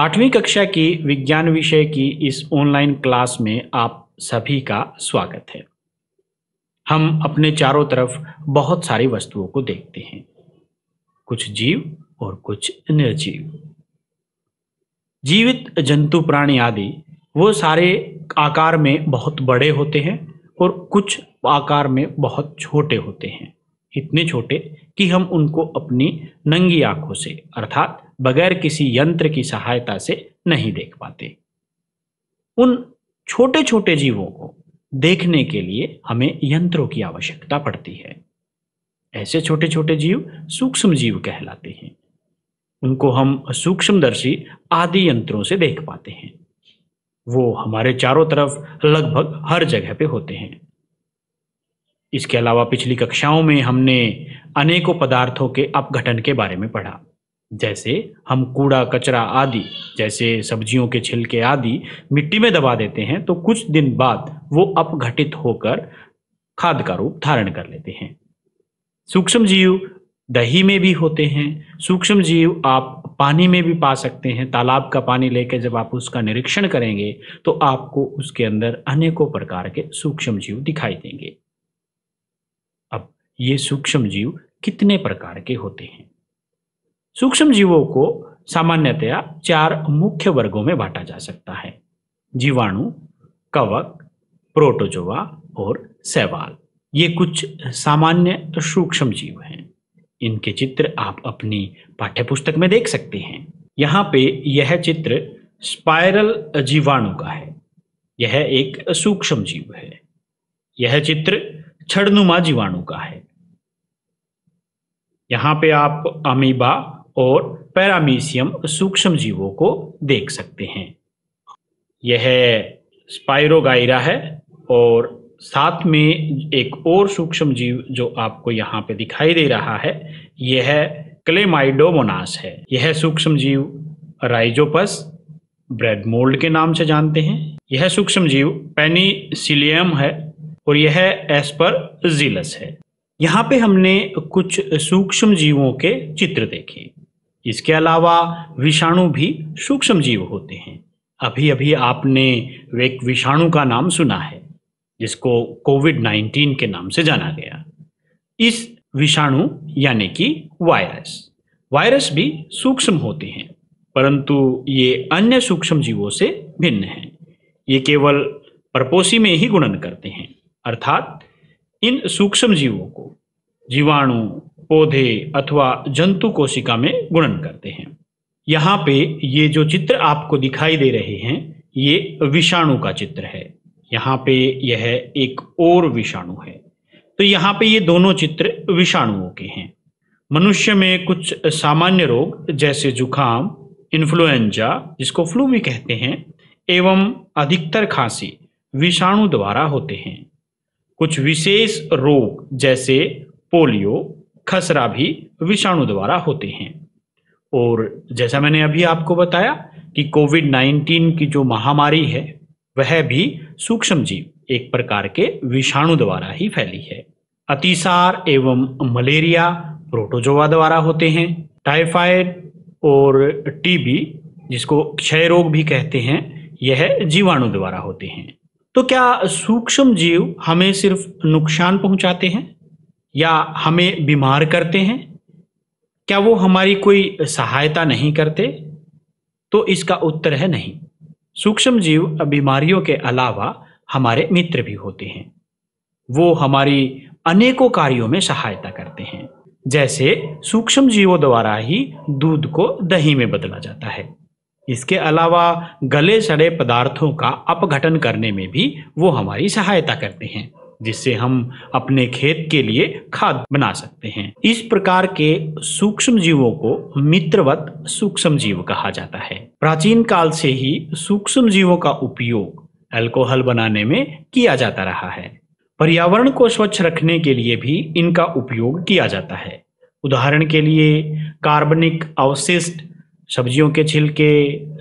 आठवीं कक्षा की विज्ञान विषय की इस ऑनलाइन क्लास में आप सभी का स्वागत है। हम अपने चारों तरफ़ बहुत सारी वस्तुओं को देखते हैं। कुछ जीव और कुछ निर्जीव। जीवित जंतु प्राणी आदि, वो सारे आकार में बहुत बड़े होते हैं और कुछ आकार में बहुत छोटे होते हैं। इतने छोटे कि हम उनको अपनी नंगी आँखों से, अर्थात बगैर किसी यंत्र की सहायता से नहीं देख पाते। उन छोटे छोटे जीवों को देखने के लिए हमें यंत्रों की आवश्यकता पड़ती है। ऐसे छोटे छोटे जीव सूक्ष्म जीव कहलाते हैं। उनको हम सूक्ष्मदर्शी आदि यंत्रों से देख पाते हैं। वो हमारे चारों तरफ़ लगभग हर जगह पे होते हैं। इसके अलावा पिछली कक्षाओं में हमने अनेकों पदार्थों के अपघटन के बारे में पढ़ा। जैसे हम कूड़ा, कचरा आदि, जैसे सब्जियों के छिलके आदि मिट्टी में दबा देते हैं तो कुछ दिन बाद वो अपघटित होकर खाद का रूप धारण कर लेते हैं। सूक्ष्म जीव दही में भी होते हैं। सूक्ष्म जीव आप पानी में भी पा सकते हैं। तालाब का पानी लेकर जब आप उसका निरीक्षण करेंगे तो आपको उसके अंदर अनेकों प्रकार के सूक्ष्म जीव दिखाई देंगे। ये सूक्ष्म जीव कितने प्रकार के होते हैं? सूक्ष्म जीवों को सामान्यतया चार मुख्य वर्गों में बांटा जा सकता है। जीवाणु, कवक प्रोटोजोवा और सैवाल ये कुछ सामान्य सूक्ष्म जीव हैं। इनके चित्र आप अपनी पाठ्यपुस्तक में देख सकते हैं। यहाँ पे यह चित्र स्पाइरल जीवाणु का है। यह एक सूक्ष्म जीव है। यह चित्र छड़नुमा जीवाणु का है। यहाँ पे आप अमीबा और पैरामीशियम सूक्ष्म जीवों को देख सकते हैं। यह स्पाइरोगाइरा है और साथ में एक और सूक्ष्म जीव जो आपको यहाँ पे दिखाई दे रहा है, यह क्लेमाइडोमोनास है। यह सूक्ष्म जीव राइजोपस, ब्रेड मोल्ड के नाम से जानते हैं। यह सूक्ष्म जीव पेनिसिलियम है और यह एस्पर जिलस है। यहाँ पे हमने कुछ सूक्ष्म जीवों के चित्र देखे। इसके अलावा विषाणु भी सूक्ष्म जीव होते हैं। अभी अभी आपने एक विषाणु का नाम सुना है, जिसको कोविड 19 के नाम से जाना गया। इस विषाणु, यानी कि वायरस। वायरस भी सूक्ष्म होते हैं, परंतु ये अन्य सूक्ष्म जीवों से भिन्न हैं। ये केवल परपोषी में ही गुणन करते हैं, अर्थात इन सूक्ष्म जीवों को, जीवाणु, पौधे अथवा जंतु कोशिका में गुणन करते हैं। यहाँ पे ये जो चित्र आपको दिखाई दे रहे हैं, ये विषाणु का चित्र है। यहाँ पे यह एक और विषाणु है। तो यहाँ पे ये दोनों चित्र विषाणुओं के हैं। मनुष्य में कुछ सामान्य रोग, जैसे जुखाम इन्फ्लुएंजा, जिसको फ्लू भी कहते हैं, एवं अधिकतर खांसी विषाणु द्वारा होते हैं। कुछ विशेष रोग, जैसे पोलियो, खसरा भी विषाणु द्वारा होते हैं। और जैसा मैंने अभी आपको बताया कि कोविड 19 की जो महामारी है, वह भी सूक्ष्म जीव एक प्रकार के विषाणु द्वारा ही फैली है। अतिसार एवं मलेरिया, प्रोटोजोआ द्वारा होते हैं। टाइफाइड और टीबी, जिसको क्षय रोग भी कहते हैं, यह जीवाणु द्वारा होते हैं। तो क्या सूक्ष्म जीव हमें सिर्फ़ नुकसान पहुंचाते हैं? या हमें बीमार करते हैं? क्या वो हमारी कोई सहायता नहीं करते? तो इसका उत्तर है नहीं। सूक्ष्म जीव बीमारियों के अलावा हमारे मित्र भी होते हैं। वो हमारी अनेकों कार्यों में सहायता करते हैं। जैसे सूक्ष्म जीवों द्वारा ही दूध को दही में बदला जाता है। इसके अलावा गले सड़े पदार्थों का अपघटन करने में भी वो हमारी सहायता करते हैं, जिससे हम अपने खेत के लिए खाद बना सकते हैं। इस प्रकार के सूक्ष्म जीवों को मित्रवत सूक्ष्म जीव कहा जाता है। प्राचीन काल से ही सूक्ष्म जीवों का उपयोग अल्कोहल बनाने में किया जाता रहा है। पर्यावरण को स्वच्छ रखने के लिए भी इनका उपयोग किया जाता है। उदाहरण के लिए कार्बनिक अवशिष्ट सब्जियों के छिलके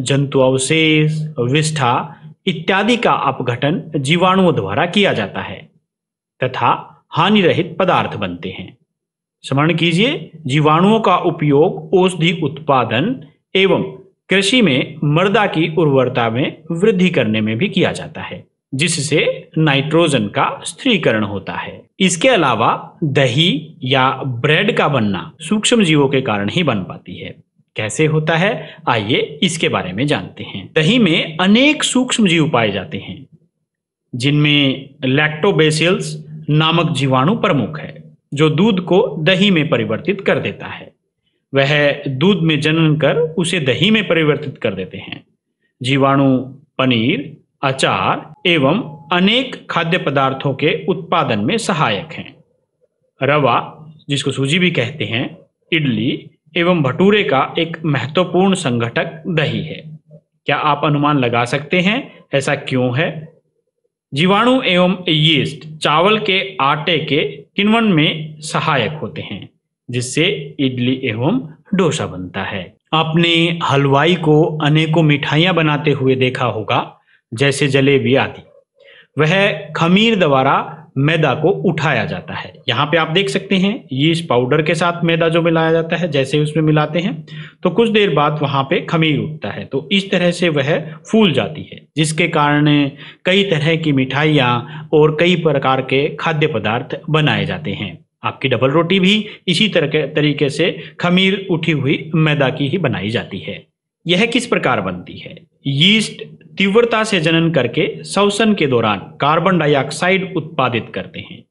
जंतु अवशेष विष्ठा इत्यादि का अपघटन जीवाणुओं द्वारा किया जाता है तथा हानि रहित पदार्थ बनते हैं। स्मरण कीजिए, जीवाणुओं का उपयोग औषधि उत्पादन एवं कृषि में मृदा की उर्वरता में वृद्धि करने में भी किया जाता है, जिससे नाइट्रोजन का स्त्रीकरण होता है। इसके अलावा दही या ब्रेड का बनना सूक्ष्म जीवों के कारण ही बन पाती है। कैसे होता है? आइए इसके बारे में जानते हैं। दही में अनेक सूक्ष्म जीव पाए जाते हैं, जिनमें लैक्टोबेसिल्स नामक जीवाणु प्रमुख है, जो दूध को दही में परिवर्तित कर देता है। वह दूध में जनन कर उसे दही में परिवर्तित कर देते हैं। जीवाणु पनीर, अचार एवं अनेक खाद्य पदार्थों के उत्पादन में सहायक हैं। रवा, जिसको सूजी भी कहते हैं, इडली एवं भटूरे का एक महत्वपूर्ण संगठक दही है। क्या आप अनुमान लगा सकते हैं? ऐसा क्यों है? जीवाणु एवं यीस्ट चावल के आटे के किण्वन में सहायक होते हैं, जिससे इडली एवं डोसा बनता है। आपने हलवाई को अनेकों मिठाइयाँ बनाते हुए देखा होगा, जैसे जलेबी आदि। वह खमीर द्वारा मैदा को उठाया जाता है। यहाँ पे आप देख सकते हैं यीस्ट पाउडर के साथ मैदा जो मिलाया जाता है, जैसे उसमें मिलाते हैं तो कुछ देर बाद वहाँ पे खमीर उठता है। तो इस तरह से वह फूल जाती है, जिसके कारण कई तरह की मिठाइयाँ और कई प्रकार के खाद्य पदार्थ बनाए जाते हैं। आपकी डबल रोटी भी इसी तरह तरीके से खमीर उठी हुई मैदा की ही बनाई जाती है। यह किस प्रकार बनती है? यीस्ट तीव्रता से जनन करके श्वसन के दौरान कार्बन डाइऑक्साइड उत्पादित करते हैं।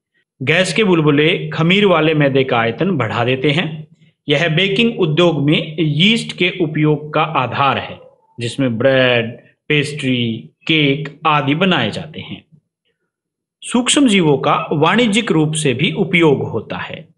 गैस के बुलबुले खमीर वाले मैदे का आयतन बढ़ा देते हैं। यह बेकिंग उद्योग में यीस्ट के उपयोग का आधार है, जिसमें ब्रेड पेस्ट्री केक आदि बनाए जाते हैं। सूक्ष्म जीवों का वाणिज्यिक रूप से भी उपयोग होता है।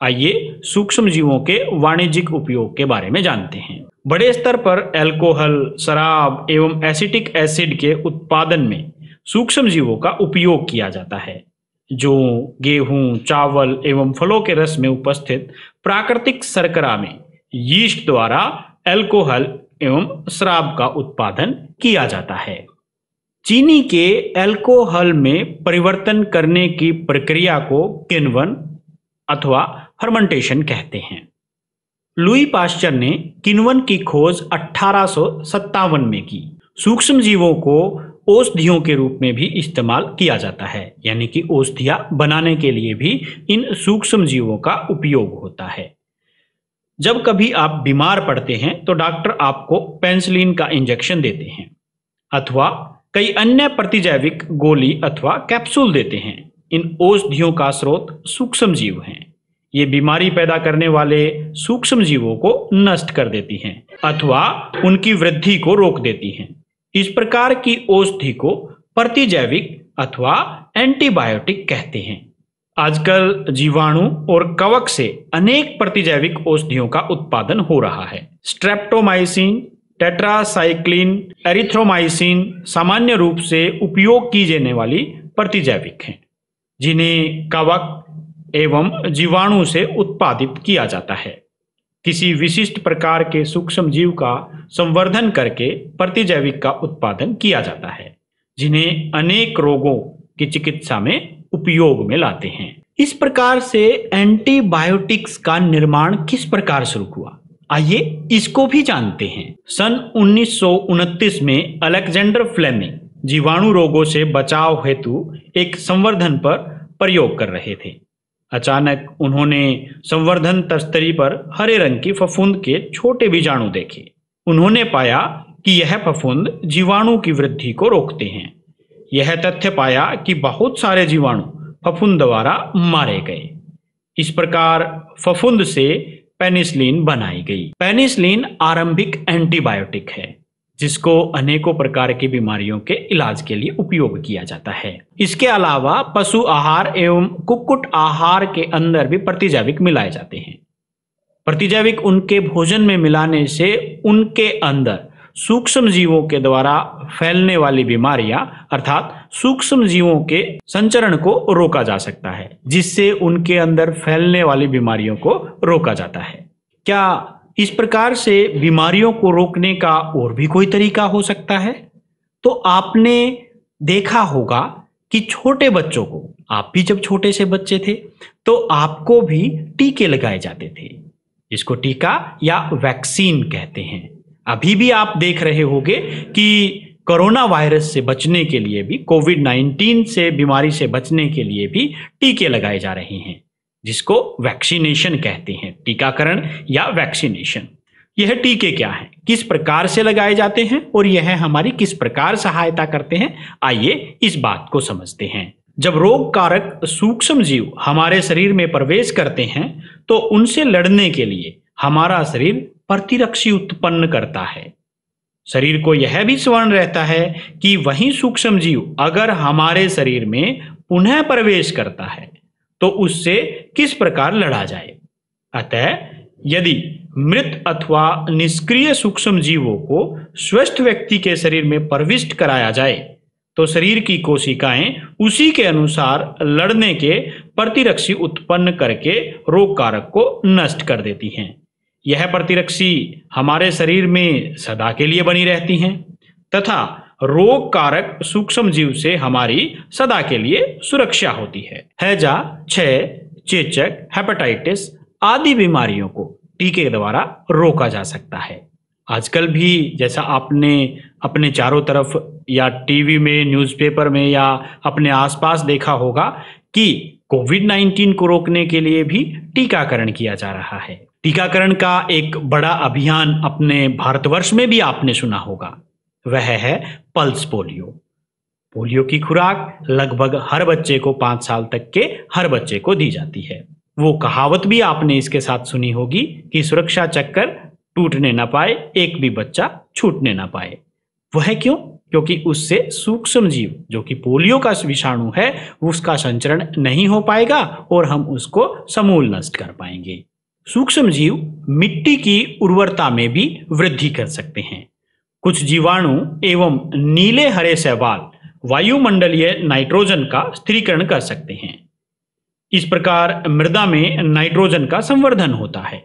आइए सूक्ष्म जीवों के वाणिज्यिक उपयोग के बारे में जानते हैं। बड़े स्तर पर एल्कोहल शराब एवं एसिटिक एसिड के उत्पादन में सूक्ष्म जीवों का उपयोग किया जाता है, जो गेहूँ, चावल एवं फलों के रस में उपस्थित प्राकृतिक शर्करा में यीस्ट द्वारा एल्कोहल एवं शराब का उत्पादन किया जाता है। चीनी के एल्कोहल में परिवर्तन करने की प्रक्रिया को किन्वन अथवा फर्मेंटेशन कहते हैं। लुई पाश्चर ने किन्वन की खोज अठारह में की। सूक्ष्म जीवों को औषधियों के रूप में भी इस्तेमाल किया जाता है, यानी कि औषधिया बनाने के लिए भी इन सूक्ष्म जीवों का उपयोग होता है। जब कभी आप बीमार पड़ते हैं तो डॉक्टर आपको पेंसिलिन का इंजेक्शन देते हैं, अथवा कई अन्य प्रतिजैविक गोली अथवा कैप्सूल देते हैं। इन औषधियों का स्रोत सूक्ष्म जीव हैं। ये बीमारी पैदा करने वाले सूक्ष्म जीवों को नष्ट कर देती हैं, अथवा उनकी वृद्धि को रोक देती हैं। इस प्रकार की औषधि को प्रतिजैविक अथवा एंटीबायोटिक कहते हैं। आजकल जीवाणु और कवक से अनेक प्रतिजैविक औषधियों का उत्पादन हो रहा है। स्ट्रेप्टोमाइसिन, टेट्रासाइक्लिन, एरिथ्रोमाइसिन सामान्य रूप से उपयोग की जाने वाली प्रतिजैविक हैं, जिन्हें कवक एवं जीवाणु से उत्पादित किया जाता है। किसी विशिष्ट प्रकार के सूक्ष्म जीव का संवर्धन करके प्रतिजैविक का उत्पादन किया जाता है, जिन्हें अनेक रोगों की चिकित्सा में उपयोग में लाते हैं। इस प्रकार से एंटीबायोटिक्स का निर्माण किस प्रकार शुरू हुआ? आइए इसको भी जानते हैं। सन उन्नीस सौ उनतीस में अलेक्जेंडर फ्लेमिंग जीवाणु रोगों से बचाव हेतु एक संवर्धन पर प्रयोग कर रहे थे। अचानक उन्होंने संवर्धन तस्तरी पर हरे रंग की फफूंद के छोटे बीजाणु देखे। उन्होंने पाया कि यह फफूंद जीवाणु की वृद्धि को रोकते हैं। यह तथ्य पाया कि बहुत सारे जीवाणु फफूंद द्वारा मारे गए। इस प्रकार फफूंद से पेनिसिलिन बनाई गई। पेनिसिलिन आरंभिक एंटीबायोटिक है। जिसको अनेकों प्रकार की बीमारियों के इलाज के लिए उपयोग किया जाता है। इसके अलावा पशु आहार एवं कुक्कुट आहार के अंदर भी प्रतिजैविक मिलाए जाते हैं। प्रतिजैविक उनके भोजन में मिलाने से उनके अंदर सूक्ष्म जीवों के द्वारा फैलने वाली बीमारियाँ अर्थात सूक्ष्म जीवों के संचरण को रोका जा सकता है, जिससे उनके अंदर फैलने वाली बीमारियों को रोका जाता है। क्या इस प्रकार से बीमारियों को रोकने का और भी कोई तरीका हो सकता है। तो आपने देखा होगा कि छोटे बच्चों को, आप भी जब छोटे से बच्चे थे तो आपको भी टीके लगाए जाते थे इसको टीका या वैक्सीन कहते हैं। अभी भी आप देख रहे होंगे कि कोरोना वायरस से बचने के लिए भी, कोविड 19 से बीमारी से बचने के लिए भी टीके लगाए जा रहे हैं। जिसको वैक्सीनेशन कहते हैं, टीकाकरण या वैक्सीनेशन। यह टीके क्या हैं? किस प्रकार से लगाए जाते हैं और यह हमारी किस प्रकार सहायता करते हैं? आइए इस बात को समझते हैं। जब रोग कारक सूक्ष्म जीव हमारे शरीर में प्रवेश करते हैं तो उनसे लड़ने के लिए हमारा शरीर प्रतिरक्षी उत्पन्न करता है। शरीर को यह भी स्वर्ण रहता है कि वही सूक्ष्म जीव अगर हमारे शरीर में पुनः प्रवेश करता है तो उससे किस प्रकार लड़ा जाए? अतः यदि मृत अथवा निष्क्रिय सूक्ष्म जीवों को स्वस्थ व्यक्ति के शरीर में प्रविष्ट कराया जाए तो शरीर की कोशिकाएँ उसी के अनुसार लड़ने के प्रतिरक्षी उत्पन्न करके रोग कारक को नष्ट कर देती हैं। यह प्रतिरक्षी हमारे शरीर में सदा के लिए बनी रहती हैं, तथा रोग कारक सूक्ष्म जीव से हमारी सदा के लिए सुरक्षा होती है। हैजा, क्षय, चेचक हेपेटाइटिस आदि बीमारियों को टीके द्वारा रोका जा सकता है। आजकल भी जैसा आपने अपने चारों तरफ़ या टीवी में, न्यूज़पेपर में या अपने आसपास देखा होगा कि कोविड 19 को रोकने के लिए भी टीकाकरण किया जा रहा है। टीकाकरण का एक बड़ा अभियान अपने भारतवर्ष में भी आपने सुना होगा। वह है पल्स पोलियो। पोलियो की खुराक लगभग हर बच्चे को पाँच साल तक के हर बच्चे को दी जाती है। वो कहावत भी आपने इसके साथ सुनी होगी कि सुरक्षा चक्कर टूटने ना पाए, एक भी बच्चा छूटने ना पाए। वह क्यों? क्योंकि उससे सूक्ष्म जीव, जो कि पोलियो का विषाणु है, उसका संचरण नहीं हो पाएगा और हम उसको समूल नष्ट कर पाएँगे। सूक्ष्म जीव मिट्टी की उर्वरता में भी वृद्धि कर सकते हैं। कुछ जीवाणु एवं नीले हरे शैवाल वायुमंडलीय नाइट्रोजन का स्थिरीकरण कर सकते हैं। इस प्रकार मृदा में नाइट्रोजन का संवर्धन होता है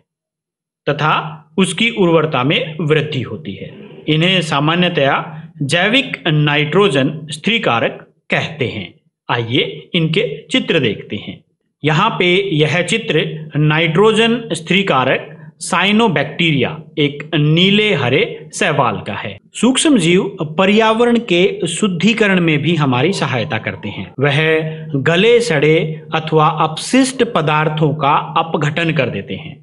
तथा उसकी उर्वरता में वृद्धि होती है। इन्हें सामान्यतया जैविक नाइट्रोजन स्त्रीकारक कहते हैं। आइए इनके चित्र देखते हैं। यहाँ पे यह चित्र नाइट्रोजन स्त्रीकारक साइनोबैक्टीरिया एक नीले हरे सहवाल का है। सूक्ष्म जीव पर्यावरण के शुद्धिकरण में भी हमारी सहायता करते हैं। वह गले, सड़े अथवा अपशिष्ट पदार्थों का अपघटन कर देते हैं,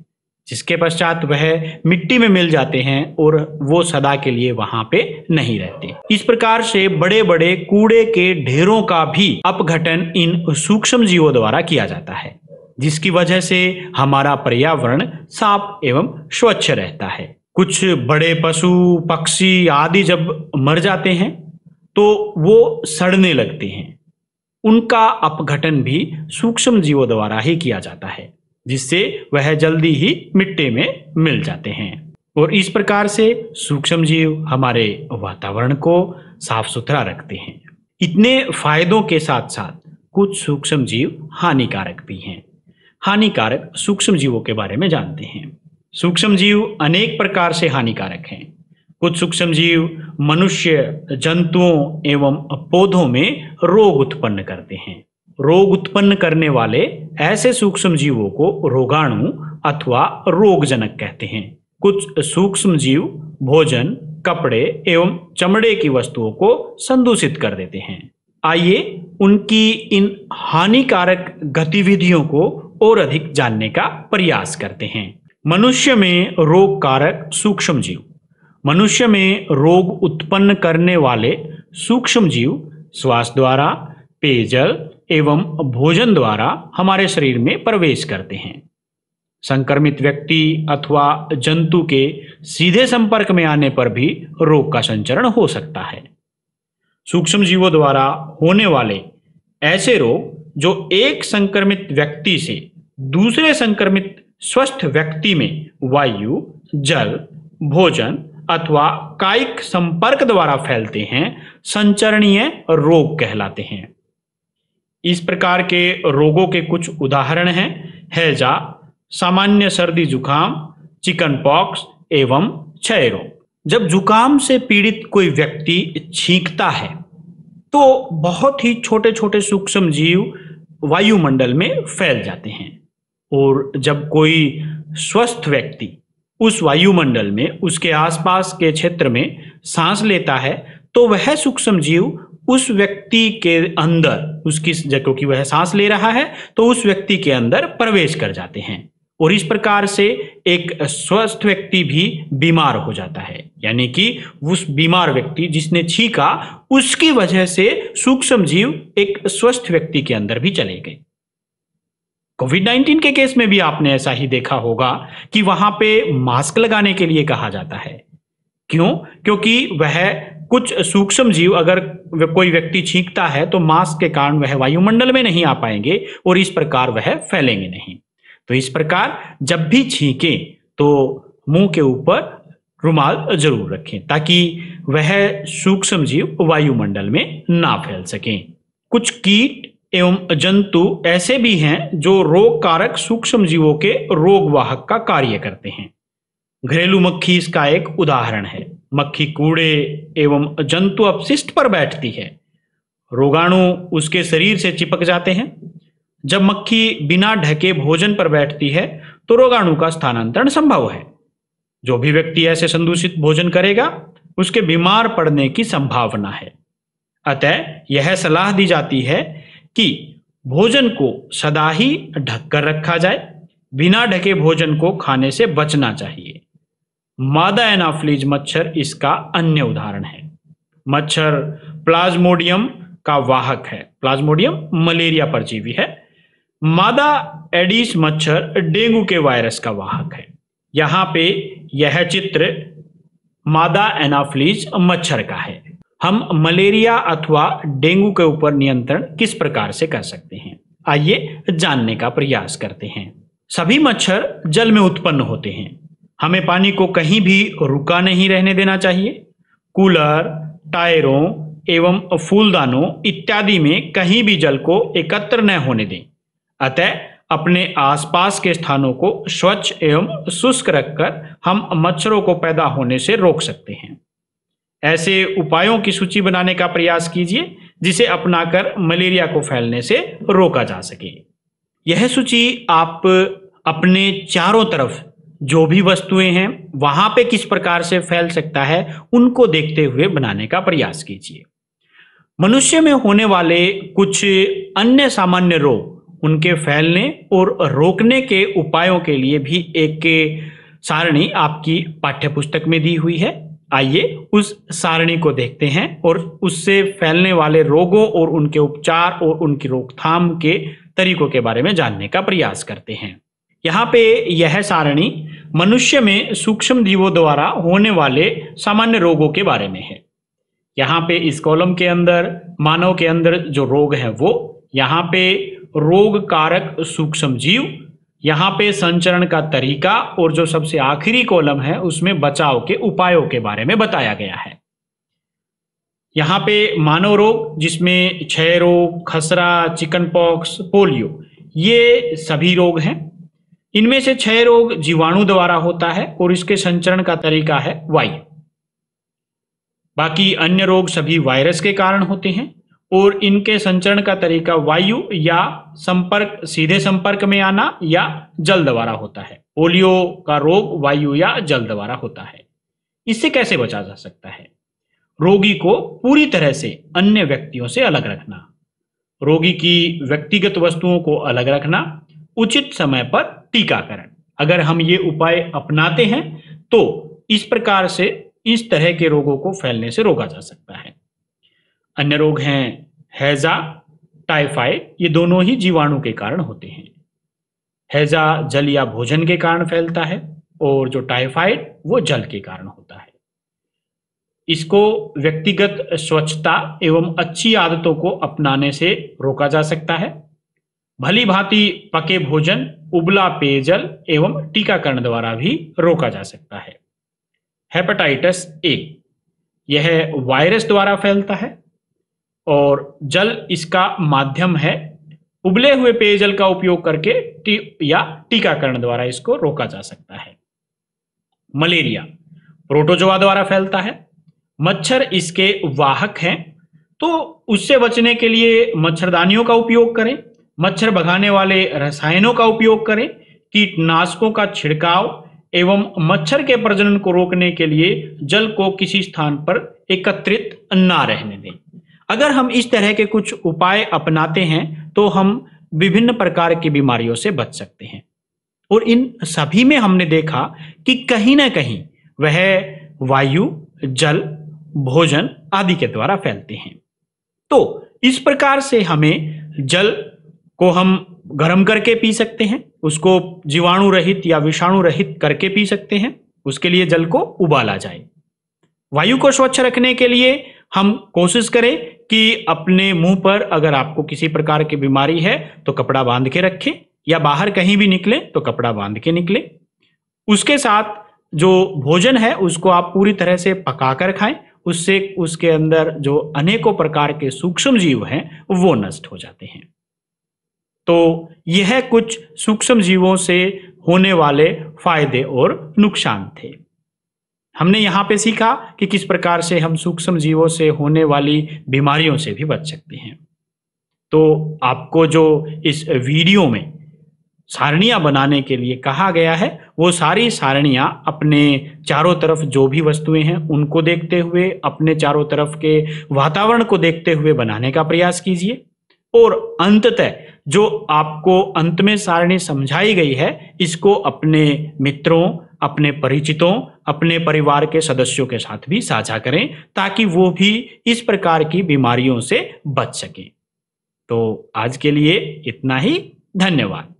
जिसके पश्चात वह मिट्टी में मिल जाते हैं और वो सदा के लिए वहाँ पे नहीं रहते। इस प्रकार से बड़े बड़े कूड़े के ढेरों का भी अपघटन इन सूक्ष्म जीवों द्वारा किया जाता है। जिसकी वजह से हमारा पर्यावरण साफ़ एवं स्वच्छ रहता है। कुछ बड़े पशु, पक्षी आदि जब मर जाते हैं तो वो सड़ने लगते हैं। उनका अपघटन भी सूक्ष्म जीवों द्वारा ही किया जाता है, जिससे वह जल्दी ही मिट्टी में मिल जाते हैं। और इस प्रकार से सूक्ष्म जीव हमारे वातावरण को साफ़ सुथरा रखते हैं। इतने फायदों के साथ साथ कुछ सूक्ष्म जीव हानिकारक भी हैं। हानिकारक सूक्ष्म जीवों के बारे में जानते हैं। सूक्ष्म जीव अनेक प्रकार से हानिकारक हैं। कुछ सूक्ष्म जीव मनुष्य, जंतुओं एवं पौधों में रोग उत्पन्न करते हैं। रोग उत्पन्न करने वाले ऐसे सूक्ष्म जीवों को रोगाणु अथवा रोगजनक कहते हैं। कुछ सूक्ष्म जीव भोजन, कपड़े एवं चमड़े की वस्तुओं को संदूषित कर देते हैं। आइए उनकी इन हानिकारक गतिविधियों को और अधिक जानने का प्रयास करते हैं। मनुष्य में रोग कारक सूक्ष्म जीव। मनुष्य में रोग उत्पन्न करने वाले सूक्ष्म जीव श्वास द्वारा, पेयजल एवं भोजन द्वारा हमारे शरीर में प्रवेश करते हैं। संक्रमित व्यक्ति अथवा जंतु के सीधे संपर्क में आने पर भी रोग का संचरण हो सकता है। सूक्ष्म जीवों द्वारा होने वाले ऐसे रोग जो एक संक्रमित व्यक्ति से दूसरे संक्रमित स्वस्थ व्यक्ति में वायु, जल, भोजन अथवा कायिक संपर्क द्वारा फैलते हैं, संचरणीय रोग कहलाते हैं। इस प्रकार के रोगों के कुछ उदाहरण हैं, हैजा, सामान्य सर्दी जुकाम, चिकन पॉक्स एवं क्षय रोग। जब जुकाम से पीड़ित कोई व्यक्ति छींकता है तो बहुत ही छोटे छोटे सूक्ष्म जीव वायुमंडल में फैल जाते हैं। और जब कोई स्वस्थ व्यक्ति उस वायुमंडल में, उसके आसपास के क्षेत्र में सांस लेता है तो वह सूक्ष्म जीव उस व्यक्ति के अंदर, उसकी क्योंकि वह सांस ले रहा है तो उस व्यक्ति के अंदर प्रवेश कर जाते हैं। और इस प्रकार से एक स्वस्थ व्यक्ति भी बीमार हो जाता है। यानी कि उस बीमार व्यक्ति जिसने छीका, उसकी वजह से सूक्ष्म जीव एक स्वस्थ व्यक्ति के अंदर भी चले गए। कोविड 19 के केस में भी आपने ऐसा ही देखा होगा कि वहाँ पे मास्क लगाने के लिए कहा जाता है। क्यों? क्योंकि वह कुछ सूक्ष्म जीव अगर कोई व्यक्ति छींकता है तो मास्क के कारण वह वायुमंडल में नहीं आ पाएँगे और इस प्रकार वह फैलेंगे नहीं। तो इस प्रकार जब भी छींके तो मुँह के ऊपर रुमाल ज़रूर रखें ताकि वह सूक्ष्म जीव वायुमंडल में ना फैल सकें। कुछ कीट एवं जंतु ऐसे भी हैं जो रोग कारक सूक्ष्म जीवों के रोग वाहक का कार्य करते हैं। घरेलू मक्खी इसका एक उदाहरण है। मक्खी कूड़े एवं जंतु अपशिष्ट पर बैठती है। रोगाणु उसके शरीर से चिपक जाते हैं। जब मक्खी बिना ढके भोजन पर बैठती है तो रोगाणु का स्थानांतरण संभव है। जो भी व्यक्ति ऐसे संदूषित भोजन करेगा, उसके बीमार पड़ने की संभावना है। अतः यह सलाह दी जाती है कि भोजन को सदा ही ढककर रखा जाए, बिना ढके भोजन को खाने से बचना चाहिए। मादा एनाफ्लीज मच्छर इसका अन्य उदाहरण है। मच्छर प्लाज्मोडियम का वाहक है। प्लाज्मोडियम मलेरिया परजीवी है। मादा एडिस मच्छर डेंगू के वायरस का वाहक है। यहाँ पे यह चित्र मादा एनाफ्लीज मच्छर का है। हम मलेरिया अथवा डेंगू के ऊपर नियंत्रण किस प्रकार से कर सकते हैं? आइए जानने का प्रयास करते हैं। सभी मच्छर जल में उत्पन्न होते हैं। हमें पानी को कहीं भी रुका नहीं रहने देना चाहिए। कूलर, टायरों एवं फूलदानों इत्यादि में कहीं भी जल को एकत्र न होने दें। अतः अपने आसपास के स्थानों को स्वच्छ एवं शुष्क रखकर हम मच्छरों को पैदा होने से रोक सकते हैं। ऐसे उपायों की सूची बनाने का प्रयास कीजिए, जिसे अपनाकर मलेरिया को फैलने से रोका जा सके। यह सूची आप अपने चारों तरफ़ जो भी वस्तुएँ हैं, वहाँ पे किस प्रकार से फैल सकता है, उनको देखते हुए बनाने का प्रयास कीजिए। मनुष्य में होने वाले कुछ अन्य सामान्य रोग उनके फैलने और रोकने के उपायों के लिए भी एक सारणी आपकी पाठ्य पुस्तक में दी हुई है। आइए उस सारणी को देखते हैं और उससे फैलने वाले रोगों और उनके उपचार और उनकी रोकथाम के तरीकों के बारे में जानने का प्रयास करते हैं। यहाँ पे यह सारणी मनुष्य में सूक्ष्म जीवों द्वारा होने वाले सामान्य रोगों के बारे में है। यहाँ पे इस कॉलम के अंदर, मानव के अंदर जो रोग है वो, यहाँ पे रोग कारक सूक्ष्म जीव। यहाँ पे संचरण का तरीका और जो सबसे आखिरी कॉलम है, उसमें बचाव के उपायों के बारे में बताया गया है। यहाँ पे मानव रोग, जिसमें क्षय रोग, खसरा चिकन पॉक्स पोलियो, ये सभी रोग हैं। इनमें से क्षय रोग जीवाणु द्वारा होता है और इसके संचरण का तरीका है वायु। बाकी अन्य रोग सभी वायरस के कारण होते हैं। और इनके संचरण का तरीका वायु या संपर्क, सीधे संपर्क में आना या जल द्वारा होता है। पोलियो का रोग वायु या जल द्वारा होता है। इससे कैसे बचा जा सकता है? रोगी को पूरी तरह से अन्य व्यक्तियों से अलग रखना। रोगी की व्यक्तिगत वस्तुओं को अलग रखना, उचित समय पर टीकाकरण। अगर हम ये उपाय अपनाते हैं तो इस प्रकार से इस तरह के रोगों को फैलने से रोका जा सकता है। अन्य रोग हैं, हैजा, टाइफाइड, ये दोनों ही जीवाणु के कारण होते हैं। हैजा जल या भोजन के कारण फैलता है और जो टाइफाइड, वो जल के कारण होता है। इसको व्यक्तिगत स्वच्छता एवं अच्छी आदतों को अपनाने से रोका जा सकता है। भली भांति पके भोजन, उबला पेयजल एवं टीकाकरण द्वारा भी रोका जा सकता है। हेपेटाइटिस ए, यह वायरस द्वारा फैलता है और जल इसका माध्यम है। उबले हुए पेयजल का उपयोग करके टी या टीकाकरण द्वारा इसको रोका जा सकता है। मलेरिया प्रोटोजोआ द्वारा फैलता है। मच्छर इसके वाहक हैं तो उससे बचने के लिए मच्छरदानियों का उपयोग करें, मच्छर भगाने वाले रसायनों का उपयोग करें, कीटनाशकों का छिड़काव एवं मच्छर के प्रजनन को रोकने के लिए जल को किसी स्थान पर एकत्रित ना रहने दें। अगर हम इस तरह के कुछ उपाय अपनाते हैं तो हम विभिन्न प्रकार की बीमारियों से बच सकते हैं। और इन सभी में हमने देखा कि कहीं ना कहीं वह वायु, जल, भोजन आदि के द्वारा फैलते हैं। तो इस प्रकार से हमें जल को हम गर्म करके पी सकते हैं, उसको जीवाणु रहित या विषाणु रहित करके पी सकते हैं, उसके लिए जल को उबाला जाए। वायु को स्वच्छ रखने के लिए हम कोशिश करें कि अपने मुँह पर अगर आपको किसी प्रकार की बीमारी है तो कपड़ा बाँध के रखें, या बाहर कहीं भी निकले तो कपड़ा बाँध के निकले। उसके साथ जो भोजन है, उसको आप पूरी तरह से पकाकर खाएँ, उससे उसके अंदर जो अनेकों प्रकार के सूक्ष्म जीव हैं, वो नष्ट हो जाते हैं। तो यह कुछ सूक्ष्म जीवों से होने वाले फ़ायदे और नुकसान थे। हमने यहाँ पे सीखा कि किस प्रकार से हम सूक्ष्म जीवों से होने वाली बीमारियों से भी बच सकते हैं। तो आपको जो इस वीडियो में सारणियाँ बनाने के लिए कहा गया है, वो सारी सारणियाँ अपने चारों तरफ़ जो भी वस्तुएँ हैं, उनको देखते हुए, अपने चारों तरफ़ के वातावरण को देखते हुए बनाने का प्रयास कीजिए। और अंततः जो आपको अंत में सारणी समझाई गई है, इसको अपने मित्रों, अपने परिचितों अपने परिवार के सदस्यों के साथ भी साझा करें ताकि वो भी इस प्रकार की बीमारियों से बच सकें। तो आज के लिए इतना ही। धन्यवाद।